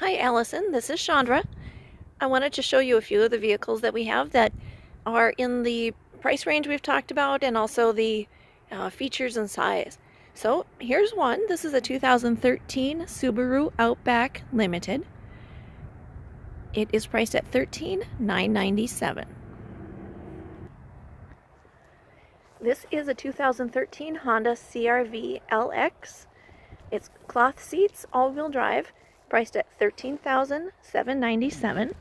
Hi Allison, this is Chandra. I wanted to show you a few of the vehicles that we have that are in the price range we've talked about and also the uh, features and size. So here's one. This is a 2013 Subaru Outback Limited. It is priced at 13,997. This is a 2013 Honda CRV LX. It's cloth seats, all-wheel drive, priced at $13,797.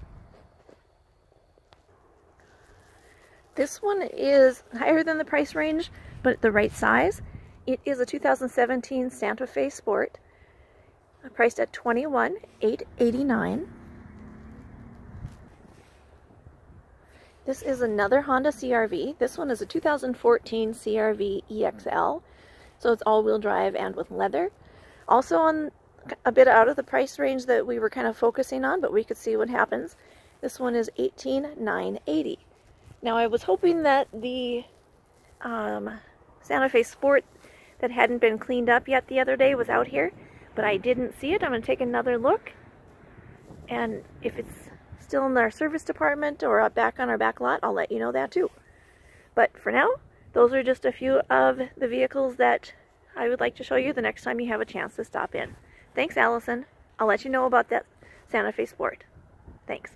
This one is higher than the price range, but the right size. It is a 2017 Santa Fe Sport, priced at $21,889. This is another Honda CRV. This one is a 2014 CRV EXL, so it's all-wheel drive and with leather. Also on a bit out of the price range that we were kind of focusing on, but we could see what happens. This one is 18980. Now I was hoping that the um, Santa Fe Sport that hadn't been cleaned up yet the other day was out here, but I didn't see it. I'm going to take another look, and if it's still in our service department or back on our back lot, I'll let you know that too. But for now, those are just a few of the vehicles that I would like to show you the next time you have a chance to stop in. Thanks, Allison. I'll let you know about that Santa Fe Sport. Thanks.